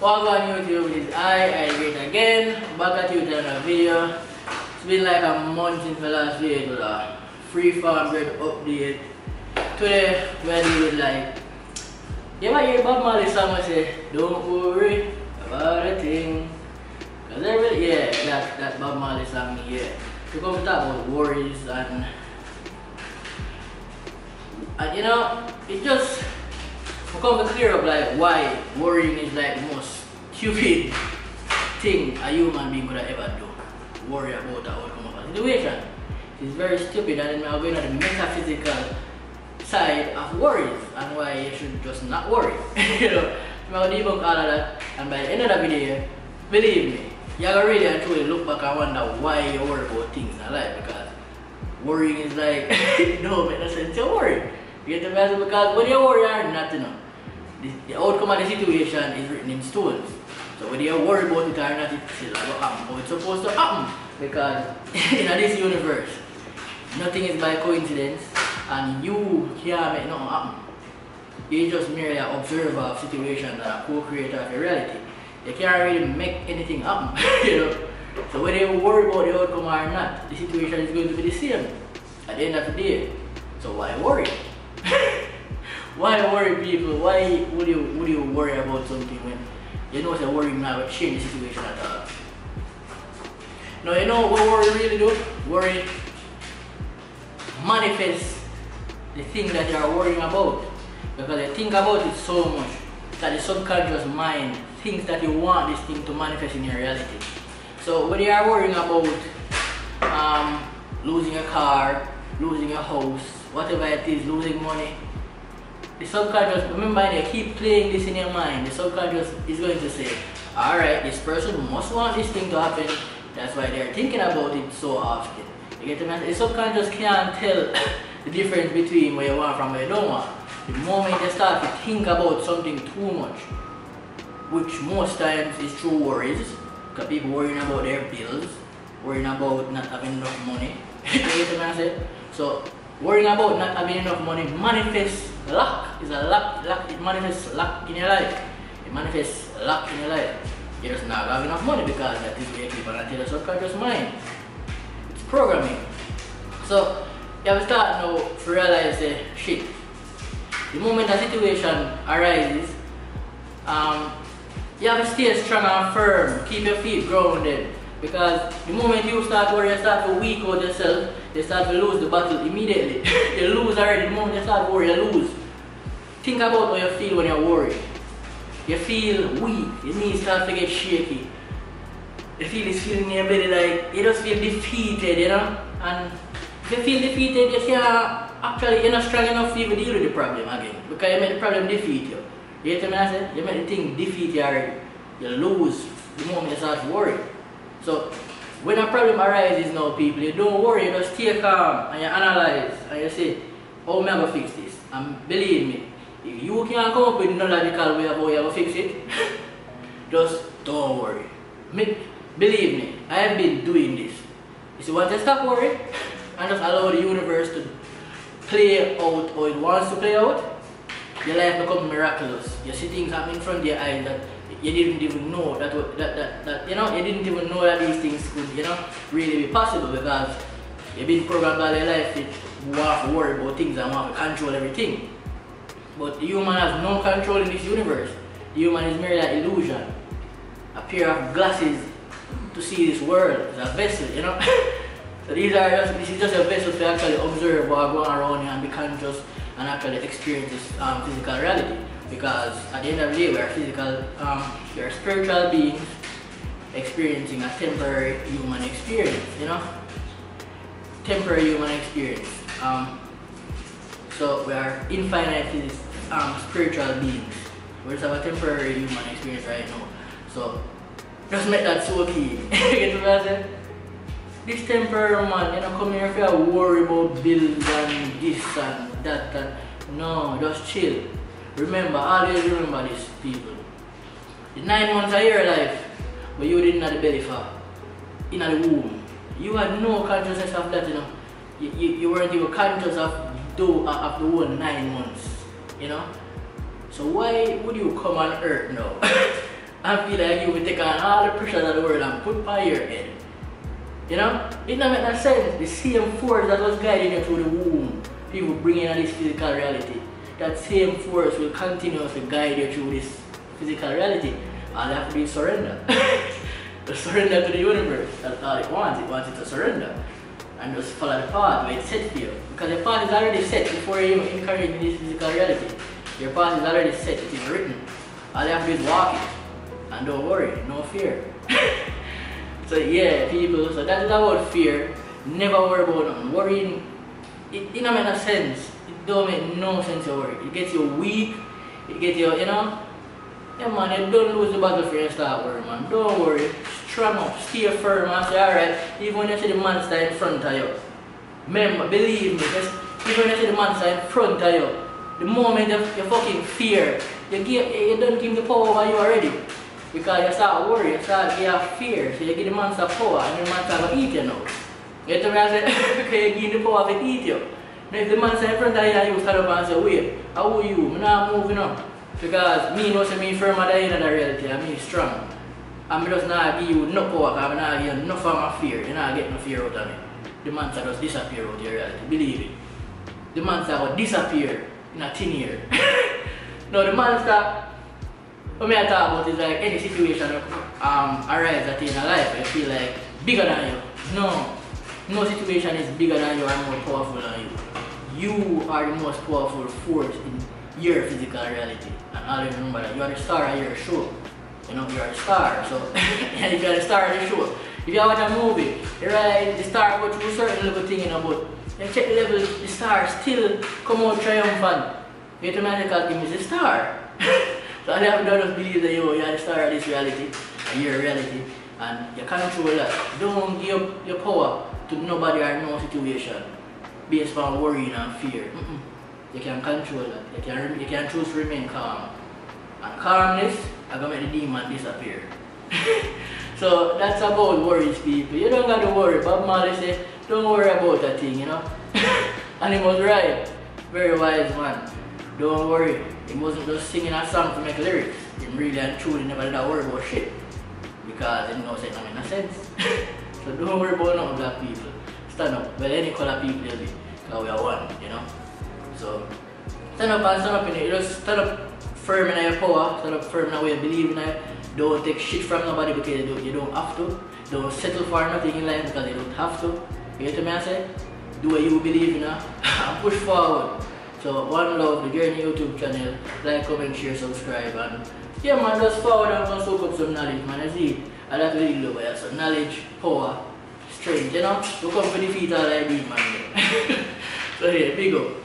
Welcome on YouTube, it is I, I again, back at you with another video. It's been like a month since the last video with a free farm bread update. Today, we're doing like, you ever hear Bob Marley song say, don't worry about a thing. Cause every, yeah, that, that Bob Marley song, yeah. To talk about worries and, and you know, it just, we come to clear up like why worrying is like the most stupid thing a human being could ever do. Worry about the outcome of a situation. It's very stupid and then I'm going to the metaphysical side of worries and why you should just not worry. you know, I'll debunk all of that and by the end of the video, believe me, you're gonna really and truly look back and wonder why you worry about things in life because worrying is like, it don't make no sense worry. You get the message because when you worry are nothing. You know, the, outcome of the situation is written in stones. So whether you worry about it or not, it's still going to happen. But it's supposed to happen because in this universe, nothing is by coincidence and you can't make nothing happen. You're just merely an observer of situations and a co-creator of your reality. You can't really make anything happen, you know. So whether you worry about the outcome or not, the situation is going to be the same at the end of the day. So why worry? Why worry people? Why would you would you worry about something when you know that worry not will change the situation at all? No, you know what worry really do? Worry manifest the thing that you are worrying about. Because you think about it so much that the subconscious mind thinks that you want this thing to manifest in your reality. So when you are worrying about um, losing a car, losing a house, whatever it is, losing money, the subconscious, remember they keep playing this in your mind, the subconscious is going to say, alright, this person must want this thing to happen, that's why they're thinking about it so often. You get the message? The subconscious can't tell the difference between what you want from what you don't want. The moment you start to think about something too much, which most times is through worries, because people worrying about their bills, worrying about not having enough money. you get I say? So worrying about not having enough money manifests lack. is a luck, lack it manifests luck in your life. It manifests luck in your life. You just not have enough money because that is where on until your subconscious mind. It's programming. So you have to start now to realize uh, shit. The moment a situation arises, um, you have to stay strong and firm, keep your feet grounded. Because the moment you start worrying, you start to weak out yourself, you start to lose the battle immediately. you lose already, the moment you start worrying, you lose. Think about how you feel when you're worried. You feel weak, your knees start to get shaky. You feel this feeling in your belly like, you just feel defeated, you know? And if you feel defeated, you can't, uh, actually, you're not strong enough to even deal with the problem again. Because you make the problem defeat you. You get what I say? You make the thing defeat you already. You lose the moment you start to worry. So when a problem arises now, people, you don't worry, you just stay calm and you analyze and you say, how am I going to fix this? And believe me, if you can't come up with no logical way of how you're going to fix it, just don't worry. Me, believe me, I have been doing this. You see, once you stop worrying and just allow the universe to play out how it wants to play out, your life becomes miraculous. You see things happen in front of your eyes that you didn't even know that, that, that, that you know you didn't even know that these things could you know really be possible because you've been programmed all your life to have to worry about things and want to control everything. But the human has no control in this universe. The human is merely an illusion. A pair of glasses to see this world. It's a vessel, you know. so these are just this is just a vessel to actually observe what's going around you and be conscious and actually experience this um, physical reality because at the end of the day we are physical, um, we are spiritual beings experiencing a temporary human experience, you know? Temporary human experience. Um, so we are infinite um, spiritual beings. We just have a temporary human experience right now. So just make that so key. Get what I say? This temporary man, you know, come here if you worry about bills and this and that and no, just chill. Remember, always remember this, people. The nine months of your life, but you didn't have the belly for, in the womb. You had no consciousness of that, you know. You, you, you weren't even conscious of, uh, of the whole nine months, you know. So why would you come on earth now? I feel like you would take on all the pressure of the world and put by your head. You know? It doesn't make no sense. The same force that was guiding you through the womb, people bringing in this physical reality, that same force will continuously guide you through this physical reality. All you have to do is surrender. surrender to the universe. That's all it wants. It wants you to surrender. And just follow the path where it's set for you. Because the path is already set before you even in this physical reality. Your path is already set, it is written. All you have to do is walk it. And don't worry, no fear. so yeah, people, so that is about fear. Never worry about nothing. Worrying, it, don't make sense. It don't make no sense to worry. It gets you weak. It gets you, you know. Yeah man, don't lose the battle for you start worrying man. Don't worry. Strong up, stay firm and say alright, even when you see the monster in front of you. Remember, believe me, just even when you see the monster in front of you, the moment you, you fucking fear, you, give, you don't give the power over you already. Because you start worry, you start have fear, so you give the monster power and the monster will eat you now. You me I say, because you give the power to eat you. Now if the monster in front of you and you stand up and say, wait, how are you? I'm not moving up. Because me know say me firmer than in the reality and me strong. And me just not give you no power because I not give you no form of fear. You not get no fear out of me. The monster just disappear out of your reality. Believe it. The monster will disappear in a thin year. now the monster what me I talk about is like any situation um arise that in a life I feel like bigger than you. No. No situation is bigger than you or more powerful than you. You are the most powerful force in your physical reality. And always remember that you are the star of your show. You know, you are the star. So if you are the star of the show, if you watch a movie, right, the star go through certain little thing, you know, but you check the level, the star still come out triumphant. You automatically give me the star. So you have to do is believe that you, you are the star of this reality, and you're reality, and you control that. Don't give your power to nobody or no situation based on worrying and fear. Mm -mm. You can control that. You can, you can choose to remain calm. And calmness, I'm going to make the demon disappear. so that's about worries, people. You don't got to worry. Bob Marley said, don't worry about that thing, you know. and he was right. Very wise man. Don't worry. He wasn't just singing a song to make lyrics. He really and truly never did worry about shit. Because he knows it don't make no sense. so don't worry about no black people. Stand up. Well, any color people. Because we are one, you know. So stand up and stand up in it. Just stand up firm in your power. Stand up firm in way you believe in it. Don't take shit from nobody because you don't, you don't have to. Don't settle for nothing in life because you don't have to. You get what I say? Do what you believe in and push forward. So one love, the Journey YouTube channel, like, comment, share, subscribe and yeah man, just forward and soak up some knowledge man, I see I like really love it, so knowledge, power, strength, you know? You come for the feet all I need man. so yeah, big up.